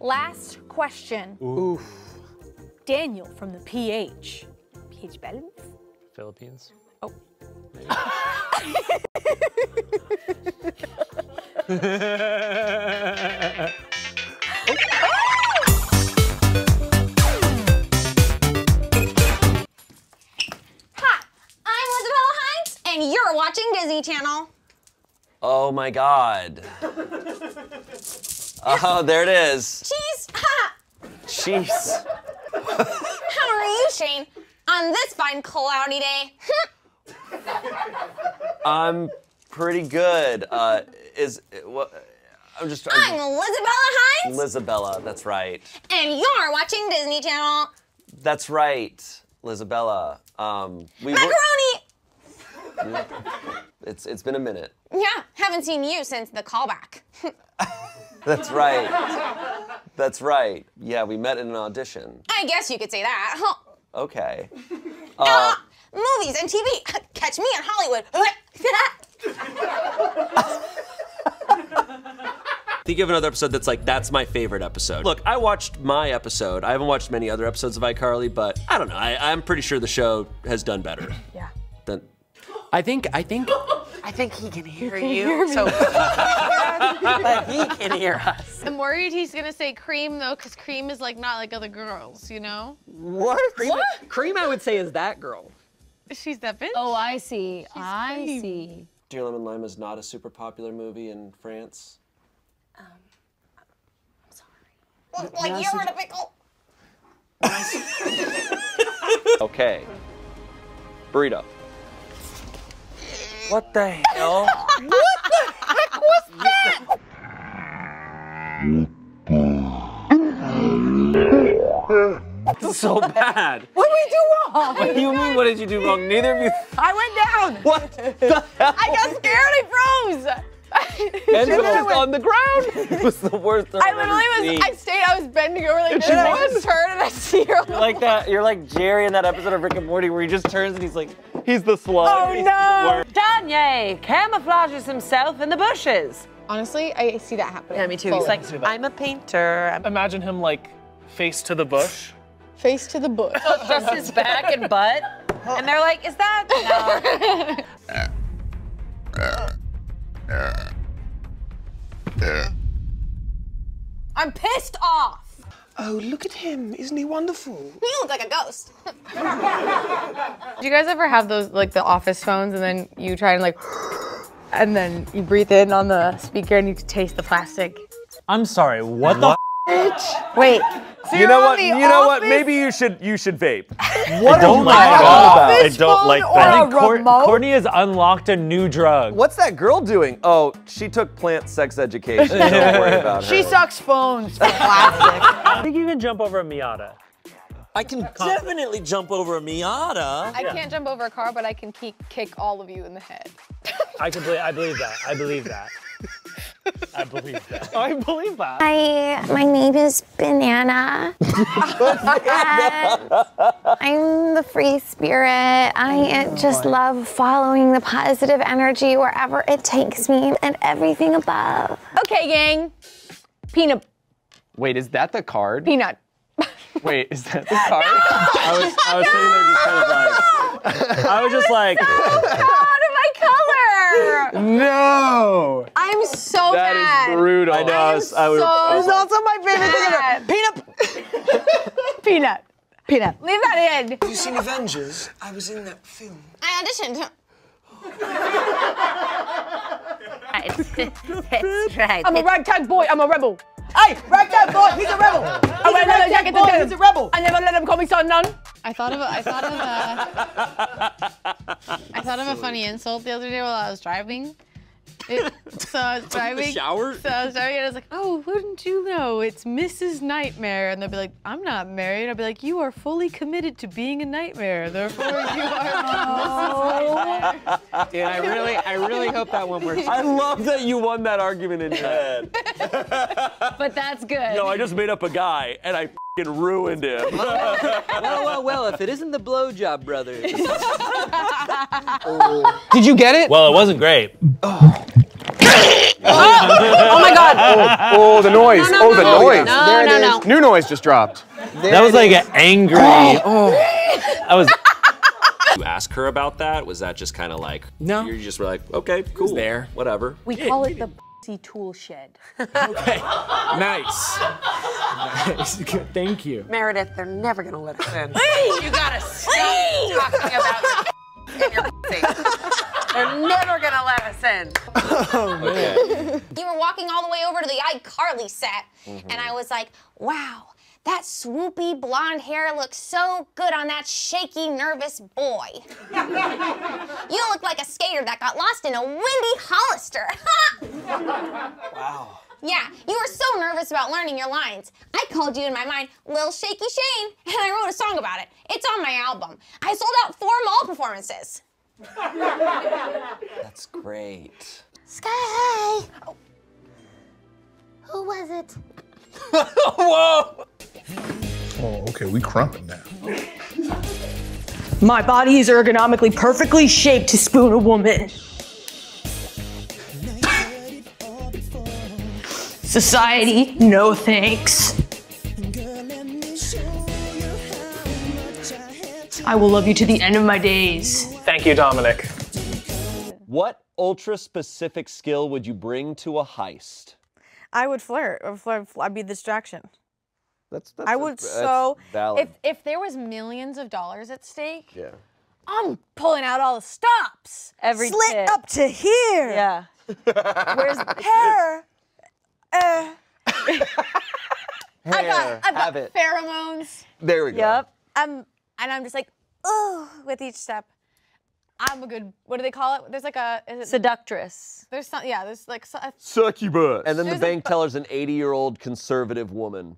Last question. Oof. Daniel from the PH. PH Balance? Philippines. Oh. Hi, I'm Isabella Hines, and you're watching Disney Channel. Oh my god. Oh, there it is. Cheese! Ha! Jeez. How are you, Shayne? On this fine cloudy day. I'm pretty good. Uh, is what? I'm just. I'm Elizabella Hines, Lizabella. That's right. and you're watching Disney Channel. That's right, Lizabella. Um, we were- Macaroni! it's it's been a minute. Yeah, haven't seen you since the callback. That's right. That's right. Yeah, we met in an audition. I guess you could say that. Huh. Okay. Uh, movies and TV. Catch me in Hollywood. Think of another episode that's like that's my favorite episode. Look, I watched my episode. I haven't watched many other episodes of iCarly, but I don't know. I, I'm pretty sure the show has done better. Yeah. Than, I think. I think. I think he can hear you, so but he can hear us. I'm worried he's gonna say cream though, because cream is like not like other girls, you know? What? Cream, Cream, I would say, is that girl. She's that bitch. Oh, I see. I cream. see. Dear Lemon Lima is not a super popular movie in France. Um, I'm sorry. Well, like you're in a pickle. Okay. Burrito. What the hell? What the heck was that? That's so bad. What did we do wrong? What do you mean? What did you do wrong? Neither of you. I went down. What the hell? I got scared. I froze. And it was on the ground. It was the worst. thing I I've literally ever was. seen. I stayed. I was bending over like this, she and I won? just turned and I see her. You're like that. You're like Jerry in that episode of Rick and Morty where he just turns and he's like, He's the slug. "Oh He's no!" the Danye camouflages himself in the bushes. Honestly, I see that happening. Yeah, me too. He's like, "I'm a painter." Imagine him like face to the bush. face to the bush. just his back and butt, and they're like, "Is that?" Uh, I'm pissed off. Oh, look at him! Isn't he wonderful? You look like a ghost. Do you guys ever have those like the office phones and then you try and like, and then you breathe in on the speaker and you taste the plastic? I'm sorry, what the Wait. You know what? You know what? Maybe you should you should vape. I don't like that. I don't like that. a I think Cour- remote? Courtney has unlocked a new drug. What's that girl doing? Oh, she took plant sex education. Don't worry about her. She sucks phones for plastic. I think you can jump over a Miata. I can definitely jump over a Miata. I can't jump over a car, but I can kick, kick all of you in the head. I can believe. I believe that. I believe that. I believe that. I believe that. Hi, my name is Banana. I'm the free spirit. I oh, just love following the positive energy wherever it takes me and everything above. Okay, gang. Peanut. Wait, is that the card? Peanut. Wait, is that the card? I was. I was sitting there just kind of like. I was just like. Proud of my color. no. I'm so That mad. is brutal. I know. I was. I was so It's also my favorite thing ever. Peanut. Peanut. Peanut. Leave that in. Have you seen Avengers? I was in that film. I auditioned. That's right. I'm a ragtag boy. I'm a rebel. Hey, ragtag boy, he's a rebel. I wear leather jacket boy, to he's a rebel. I never let him call me son none. I thought of a, I thought of a, I thought of a funny insult the other day while I was driving. It, so I was driving. shower? So I was driving and I was like, oh, wouldn't you know? It's Mrs. Nightmare. And they'll be like, I'm not married. I'll be like, you are fully committed to being a nightmare. Therefore, you are. Dude, I really, I really hope that one works. I love that you won that argument in your head. But that's good. No, I just made up a guy and I fing ruined him. well, well, well, if it isn't the blowjob brothers. Did you get it? Well, it wasn't great. Oh Oh my God. Oh, oh the noise. No, no, oh, the no. noise. No, there no, it no. New noise just dropped. that was like an angry. Oh. oh. I was. You ask her about that? Was that just kind of like No. You just were like, okay, cool, there. whatever. We call it the Bossy Tool Shed. Okay. nice. nice. Thank you. Meredith, they're never gonna let us in. you gotta stop talking about your and your They're never gonna let us in. Oh man. You were walking all the way over to the iCarly set, and I was like, wow, that swoopy blonde hair looks so good on that shaky, nervous boy. you look like a skater that got lost in a windy Hollister. Wow. yeah, you were so nervous about learning your lines. I called you in my mind Lil Shaky Shayne, and I wrote a song about it. It's on my album. I sold out four mall performances. That's great. Sky High. Oh. Who was it? Whoa. Oh, okay, we crumping now. My body is ergonomically perfectly shaped to spoon a woman. Society, no thanks. I will love you to the end of my days. Thank you, Dominic. What ultra specific skill would you bring to a heist? I would flirt. Or flirt. I'd be the distraction. That's, that's I a- would that's so. valid. If if there was millions of dollars at stake, yeah. I'm pulling out all the stops. Every Slit tip. up to here. Yeah. Where's hair? Uh, I got, I've got it. pheromones. There we go. Yep. Um, and I'm just like, oh, with each step. I'm a good. What do they call it? There's like a. Is it, Seductress. there's some. Yeah. There's like. a- Succubus. And then the There's a bank bu- teller's an 80 year old conservative woman.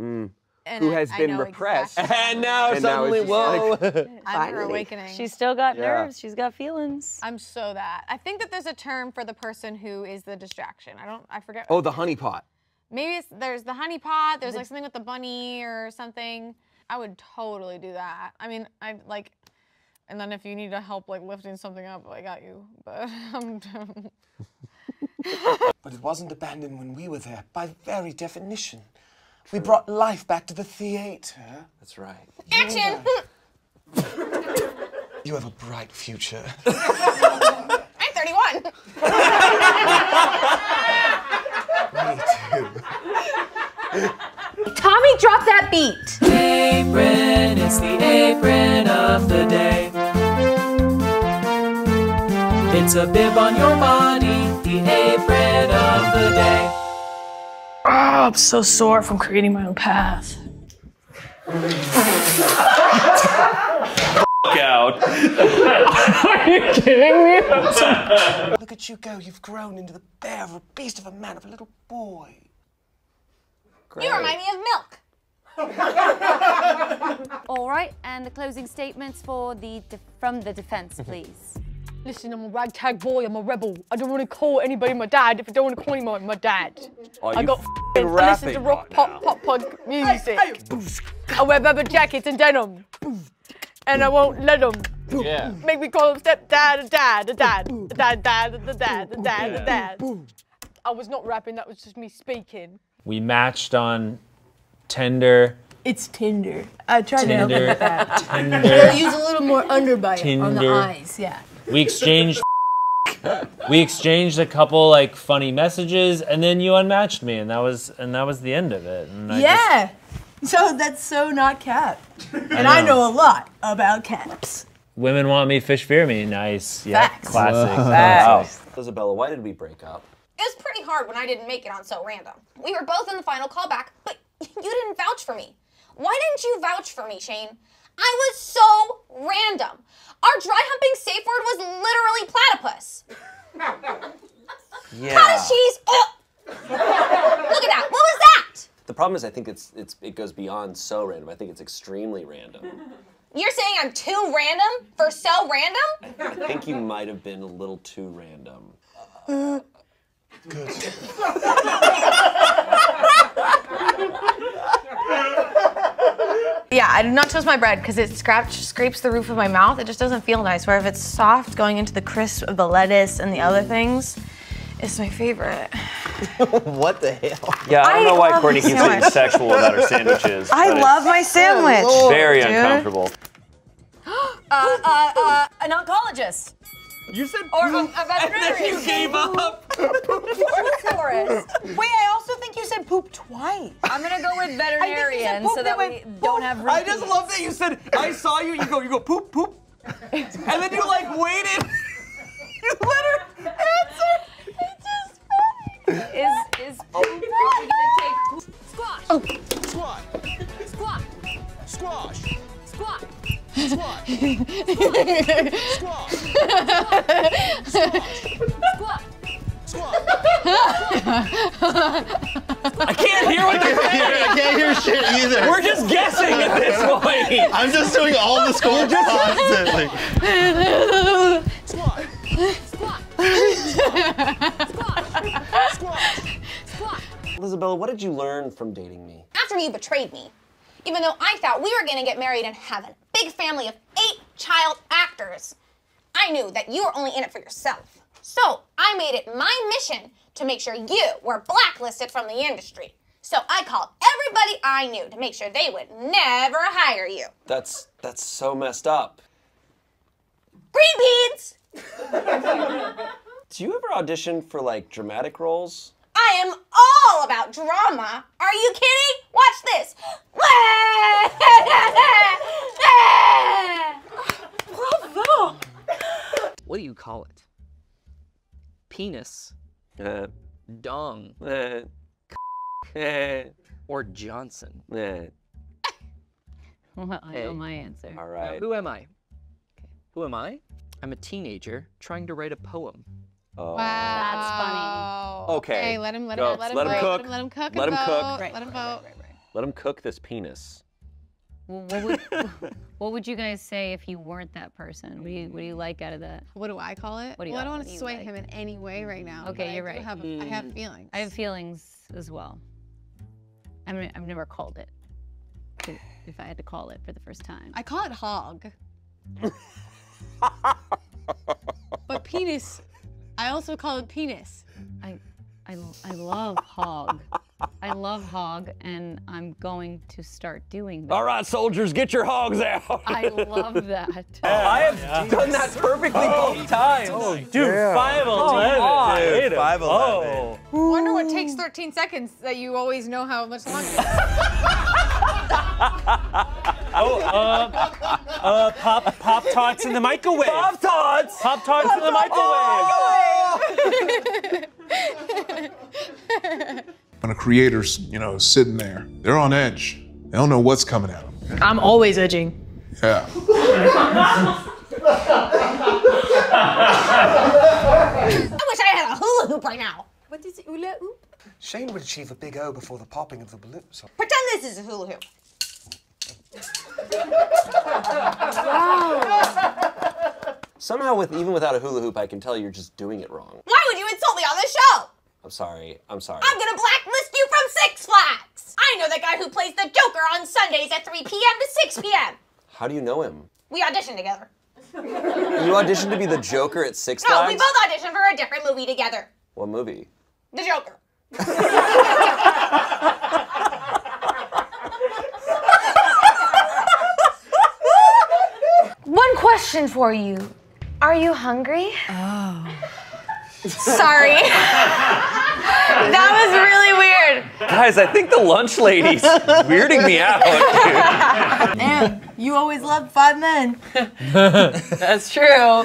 Mm. and Who I- has I been know repressed. exactly. And now And now suddenly, it's whoa. just I'm her Finally. awakening. She's still got Yeah. nerves. She's got feelings. I'm so that. I think that there's a term for the person who is the distraction. I don't. I forget. Oh, the honeypot. Maybe it's, there's the honey pot. There's like something with the bunny or something. I would totally do that. I mean, I like, and then if you need to help like lifting something up, I got you. But I'm. But it wasn't abandoned when we were there, by very definition. We brought life back to the theater. That's right. Action! You have a bright future. I'm 31. Me too. Tommy, drop that beat. Apron, it's the apron of the day. It's a bib on your body, the apron of the day. Oh, I'm so sore from creating my own path. Out. Are you kidding me? Look at you go. You've grown into the bear of a beast of a man of a little boy. You remind me of milk. All right, and the closing statements for the de- from the defense, mm-hmm. please. Listen, I'm a ragtag boy. I'm a rebel. I don't want to call anybody my dad if I don't want to call anyone my dad. Are I got f***ing f***ing- I listen to rock, right pop, pop, punk music. I wear rubber jackets and denim. And I won't let them Yeah. make me call him stepdad, a dad, a dad, a dad, dad, a dad, a dad, a dad. I was not rapping, that was just me speaking. We matched on Tinder. It's Tinder. I tried to help you with that. Tinder. Use a little more underbite on the eyes, yeah. We exchanged. we exchanged a couple like funny messages, and then you unmatched me, and that was and that was the end of it. And I just- Yeah. So that's so not cat. And I know a lot about cats. women want me, fish fear me. Nice. Yeah. Facts. Classic. Wow. Isabella, why did we break up? It was pretty hard when I didn't make it on So Random. We were both in the final callback, but you didn't vouch for me. Why didn't you vouch for me, Shayne? I was so random. Our dry humping safe word was literally platypus. Yeah. Cottage cheese. Oh. Look at that. What was that? The problem is, I think it's it's it goes beyond so random. I think it's extremely random. You're saying I'm too random for so random? I think you might have been a little too random. Good. Yeah, I do not toast my bread because it scratch, scrapes the roof of my mouth. It just doesn't feel nice. Where if it's soft going into the crisp of the lettuce and the other things, It's my favorite. what the hell? Yeah, I don't know why Courtney keeps getting sexual about her sandwiches. I love my sandwich. Very Dude. uncomfortable. Uh, uh, uh, an oncologist. You said or a, a veterinarian. you gave up. Forest. Wait, I also think you said poop twice. I'm gonna go with veterinarian poop, so that we went don't have I just love that you said I saw you. You go. You go poop poop. And then you like waited. you let her answer. It's just funny. Is is poop? Are we gonna take poop? Squash. Squat. Squat. Squash. Squat. Squat. I can't hear what they're saying. I can't hear shit either. We're just guessing at this point. I'm just doing all the score constantly. Isabella, what did you learn from dating me? After you betrayed me, even though I thought we were gonna get married in heaven, big family of eight child actors, I knew that you were only in it for yourself. So I made it my mission to make sure you were blacklisted from the industry. So I called everybody I knew to make sure they would never hire you. That's that's so messed up. Green beans! Do you ever audition for like dramatic roles? I am all about drama. Are you kidding? Watch this. Bravo! What do you call it? Penis, Uh, dong, eh, eh, or Johnson? eh. Well, I Hey. know my answer. All Now, right. who am I? Who am I? I'm a teenager trying to write a poem. Oh. Wow. Okay. Hey, let him let Go. him let him Let him vote. cook. Let him cook. Let and him vote. cook. Let him vote. Let him cook this penis. Well, what would what would you guys say if you weren't that person? What do you what do you like out of that? What do I call it? What do you well, I don't want to you sway like? him in any way right now. Okay, you're I right. Have, I have hmm. feelings. I have feelings as well. I mean, I've never called it. If- If I had to call it for the first time. I call it hog. but penis, I also call it penis. I, I, I love hog. I love hog, and I'm going to start doing that. All right, soldiers, get your hogs out. I love that. I have done that perfectly both times. Oh, dude, Yeah. 5'11", Come on. dude, Way to 5'11". blow. Wonder what takes 13 seconds that you always know how much longer. Oh, uh, uh, pop, pop tarts in the microwave. Pop tarts. Pop tarts in the microwave. When a creator's, you know, sitting there, they're on edge. They don't know what's coming at them. I'm always edging. Yeah. I wish I had a hula hoop right now. What is it, hula hoop? Shayne would achieve a big O before the popping of the balloon. So. Pretend this is a hula hoop. Somehow, with even without a hula hoop, I can tell you're just doing it wrong. Why would you insult me on this show? I'm sorry. I'm sorry. I'm gonna blacklist you from Six Flags. I know the guy who plays the Joker on Sundays at 3 p.m. to 6 p.m. How do you know him? We auditioned together. You auditioned to be the Joker at Six No, Flags. we both auditioned for a different movie together. What movie? The Joker. One question for you. Are you hungry? Oh. Sorry. that was really weird. Guys, I think the lunch lady's weirding me out. Damn, you always loved five men. That's true.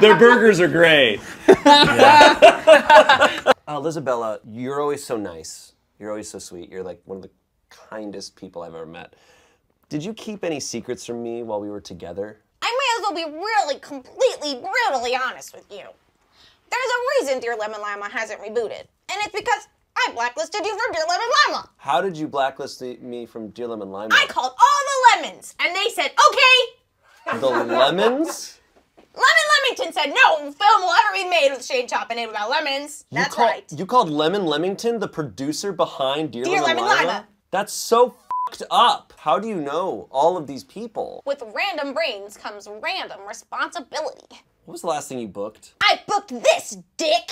Their burgers are great. Uh, Elizabella, you're always so nice. You're always so sweet. You're like one of the kindest people I've ever met. Did you keep any secrets from me while we were together? I may as well be really, completely, brutally honest with you. There's a reason Dear Lemon Lima hasn't rebooted, and it's because I blacklisted you for Dear Lemon Lima. How did you blacklist the, me from Dear Lemon Lima? I called all the lemons, and they said, okay. The lemons? Lemon Lemington said, no film will ever be made with Shayne Choppin' it about lemons. You That's call- right. You called Lemon Lemington the producer behind Dear, Dear Lemon, Lemon Lima? Lima. That's so fed up. How do you know all of these people? With random brains comes random responsibility. What was the last thing you booked? I booked this, dick.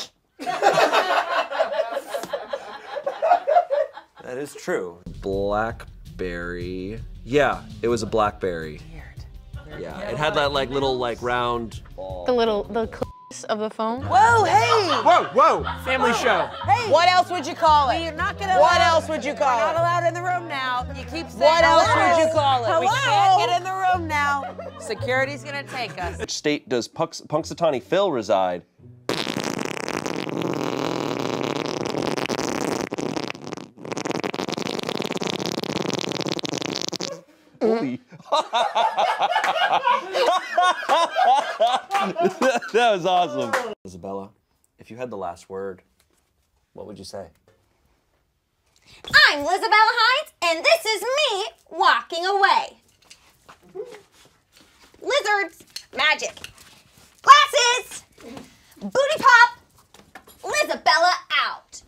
That is true. Blackberry. Yeah, it was a blackberry. Weird. Yeah, it had that like little like round. ball. The little the cl- of the phone. Whoa, hey! Whoa, whoa! Family show. Hey! What else would you call it? We're not gonna What allow- else would you call it? not allowed in the room now. You keep saying What else hello. would you call it? Hello? We can't get in the room now. Security's gonna take us. Which state does Punx- Punxsutawney Phil reside? Holy. that was awesome. Isabella, if you had the last word, what would you say? I'm Lizabella Hines, and this is me walking away. Lizards, magic, glasses, booty pop, Lizabella out.